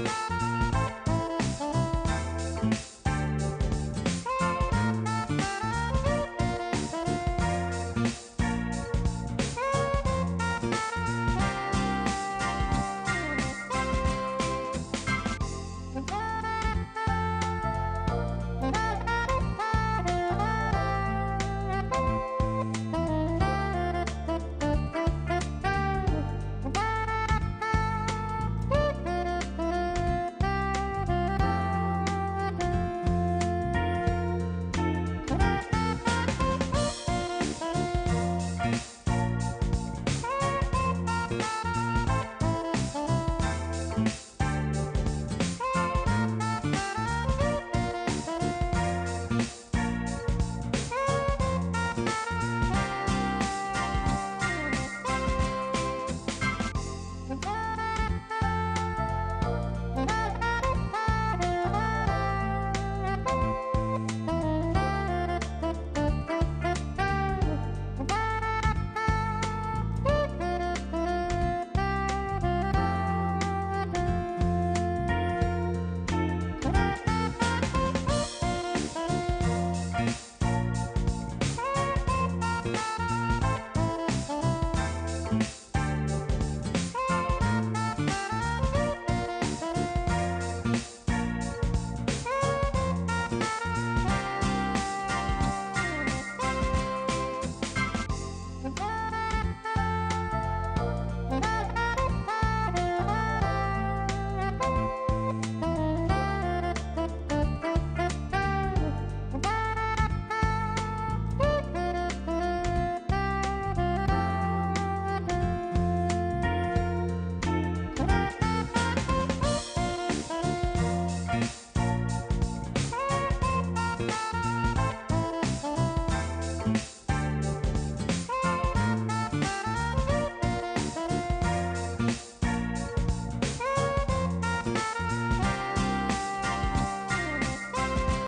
ん?